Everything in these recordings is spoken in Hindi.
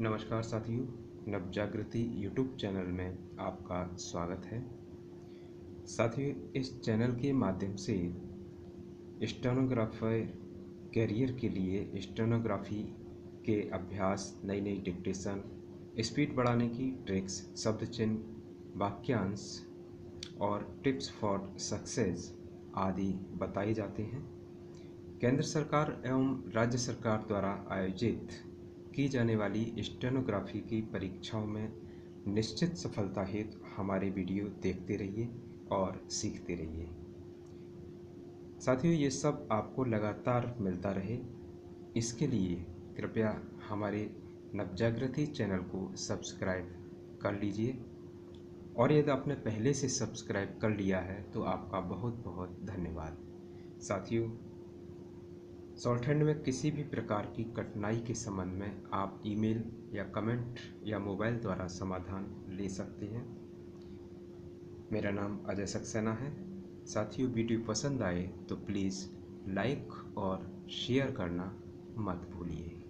नमस्कार साथियों, नवजागृति यूट्यूब चैनल में आपका स्वागत है। साथियों, इस चैनल के माध्यम से स्टेनोग्राफर कैरियर के लिए स्टेनोग्राफी के अभ्यास नई नई डिक्टेशन, स्पीड बढ़ाने की ट्रिक्स शब्द चिन्ह वाक्यांश और टिप्स फॉर सक्सेस आदि बताए जाते हैं। केंद्र सरकार एवं राज्य सरकार द्वारा आयोजित की जाने वाली स्टेनोग्राफी की परीक्षाओं में निश्चित सफलता हेतु हमारे वीडियो देखते रहिए और सीखते रहिए। साथियों, ये सब आपको लगातार मिलता रहे। इसके लिए कृपया हमारे नवजागृति चैनल को सब्सक्राइब कर लीजिए। और यदि आपने पहले से सब्सक्राइब कर लिया है तो आपका बहुत बहुत धन्यवाद। साथियों शॉर्ट में किसी भी प्रकार की कठिनाई के संबंध में आप ईमेल या कमेंट या मोबाइल द्वारा समाधान ले सकते हैं। मेरा नाम अजय सक्सेना है। साथियों, वीडियो पसंद आए तो प्लीज़ लाइक और शेयर करना मत भूलिए।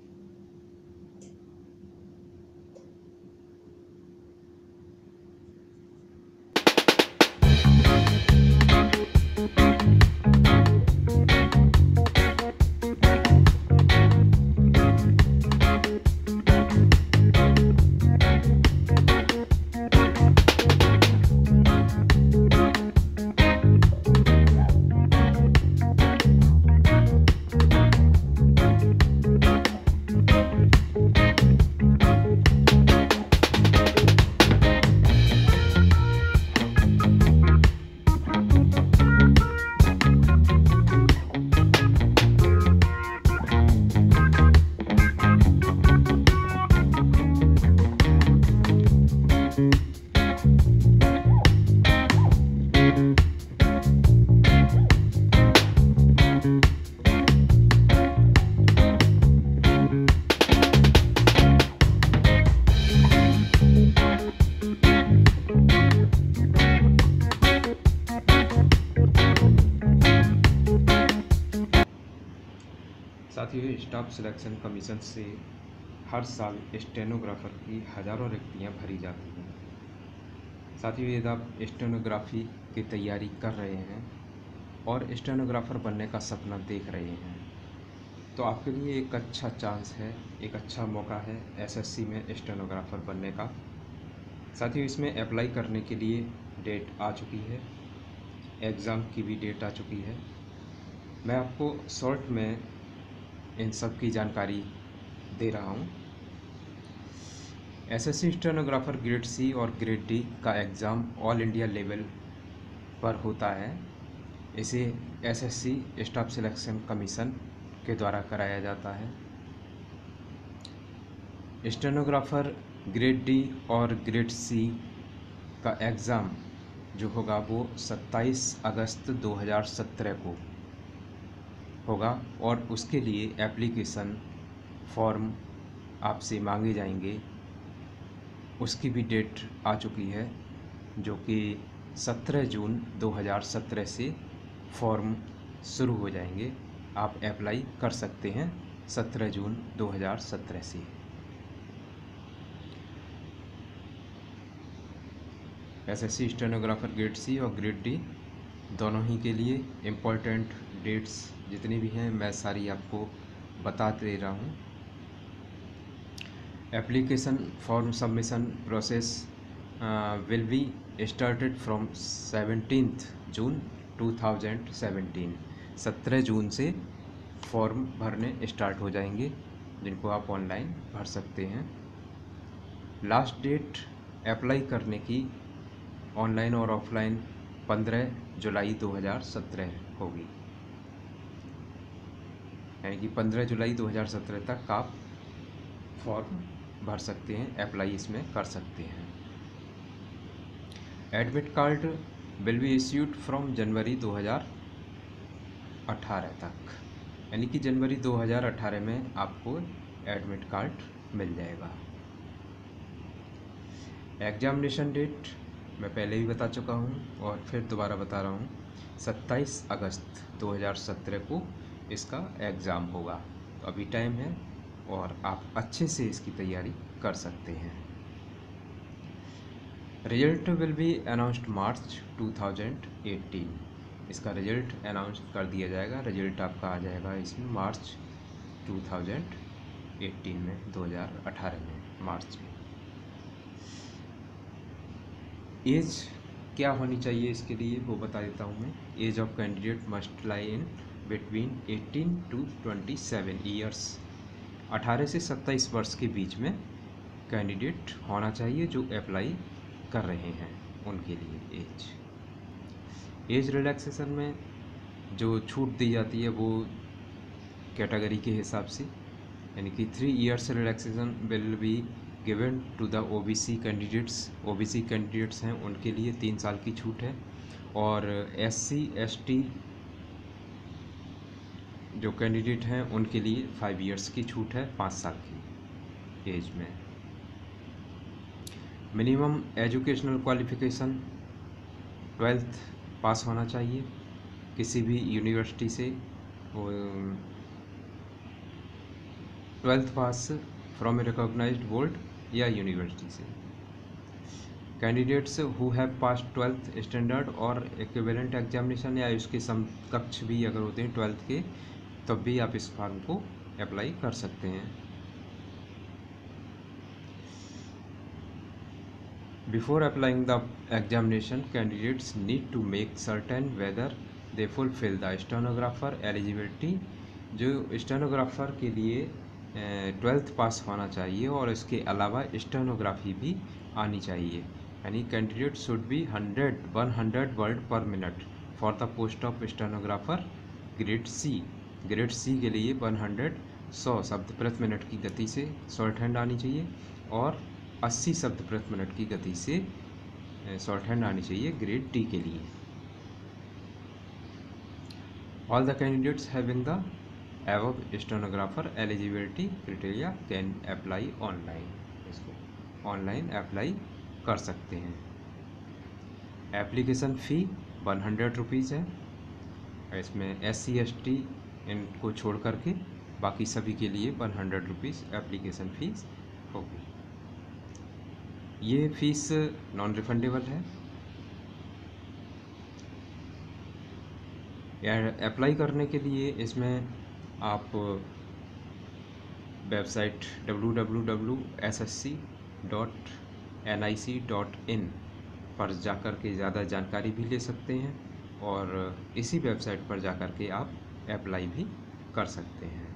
साथियों स्टाफ सिलेक्शन कमीशन से हर साल स्टेनोग्राफर की हज़ारों रिक्तियाँ भरी जाती हैं। साथियों यदि आप स्टेनोग्राफी की तैयारी कर रहे हैं और स्टेनोग्राफर बनने का सपना देख रहे हैं। तो आपके लिए एक अच्छा चांस है, एक अच्छा मौका है एसएससी में स्टेनोग्राफर बनने का। साथियों, इसमें अप्लाई करने के लिए डेट आ चुकी है, एग्ज़ाम की भी डेट आ चुकी है। मैं आपको शॉर्ट में इन सब की जानकारी दे रहा हूँ। एसएससी स्टेनोग्राफर ग्रेड सी और ग्रेड डी का एग्ज़ाम ऑल इंडिया लेवल पर होता है। इसे एसएससी स्टाफ सिलेक्शन कमीशन के द्वारा कराया जाता है। स्टेनोग्राफर ग्रेड डी और ग्रेड सी का एग्ज़ाम जो होगा वो 27 अगस्त 2017 को होगा और उसके लिए एप्लीकेशन फॉर्म आपसे मांगे जाएँगे। उसकी भी डेट आ चुकी है, जो कि 17 जून 2017 से फॉर्म शुरू हो जाएँगे। आप अप्लाई कर सकते हैं 17 जून 2017 से। एसएससी स्टेनोग्राफर ग्रेड सी और ग्रेड डी दोनों ही के लिए इम्पोर्टेंट डेट्स जितनी भी हैं, मैं सारी आपको बता दे रहा हूँ। Application form submission process will be started from seventeenth June 2017 सत्रह जून से फॉर्म भरने स्टार्ट हो जाएँगे, जिनको आप ऑनलाइन भर सकते हैं। लास्ट डेट अप्लाई करने की ऑनलाइन और ऑफलाइन 15 जुलाई 2017 होगी। यानी कि 15 जुलाई 2017 तक आप फॉर्म भर सकते हैं अप्लाई इसमें कर सकते हैं। Admit card will be issued from January 2018 तक। यानी कि जनवरी 2018 में आपको एडमिट कार्ड मिल जाएगा। एग्जामिनेशन डेट मैं पहले भी बता चुका हूँ और फिर दोबारा बता रहा हूँ। 27 अगस्त 2017 को इसका एग्ज़ाम होगा। तो अभी टाइम है और आप अच्छे से इसकी तैयारी कर सकते हैं। Result will be announced March 2018 इसका रिज़ल्ट अनाउंस कर दिया जाएगा। रिज़ल्ट आपका आ जाएगा इसमें मार्च 2018 में 2018 में, मार्च में। एज क्या होनी चाहिए इसके लिए वो बता देता हूँ मैं। Age of candidate must lie in between 18 to 27 years 18 से 27 वर्ष के बीच में कैंडिडेट होना चाहिए जो अप्लाई कर रहे हैं उनके लिए एज एज रिलैक्सेशन में जो छूट दी जाती है वो कैटेगरी के हिसाब से, यानी कि three years relaxation will be given to the OBC candidates OBC candidates हैं, उनके लिए तीन साल की छूट है। और एससी एसटी जो कैंडिडेट हैं, उनके लिए फाइव इयर्स की छूट है, पाँच साल की एज में। Minimum educational qualification twelfth pass होना चाहिए, किसी भी यूनिवर्सिटी से twelfth pass from a recognised board या यूनिवर्सिटी से। Candidates who have pass twelfth standard और इक्विवेलेंट एग्जामिनेशन या उसके समकक्ष भी अगर होते हैं ट्वेल्थ के तब भी आप इस फॉर्म को अप्लाई कर सकते हैं। Before applying the examination, candidates need to make certain whether they fulfill the stenographer eligibility जो स्टेनोग्राफर के लिए ट्वेल्थ पास होना चाहिए और इसके अलावा स्टेनोग्राफी भी आनी चाहिए। यानी candidate should be hundred one hundred word per minute for the post of stenographer grade C grade C के लिए वन हंड्रेड सौ शब्द प्रति मिनट की गति से शॉर्ट हैंड आनी चाहिए और अस्सी शब्द प्रति मिनट की गति से शॉर्ट हैंड आनी चाहिए ग्रेड डी के लिए। All the candidates having the above stenographer eligibility criteria can apply online इसको ऑनलाइन अप्लाई कर सकते हैं। Application fee one hundred rupees है। इसमें एस सी एस टी इनको छोड़ करके बाकी सभी के लिए one hundred rupees application fees होगी। ये फ़ीस नॉन रिफंडेबल है अप्लाई करने के लिए इसमें आप वेबसाइट www.ssc.nic.in पर जाकर के ज़्यादा जानकारी भी ले सकते हैं और इसी वेबसाइट पर जाकर के आप अप्लाई भी कर सकते हैं।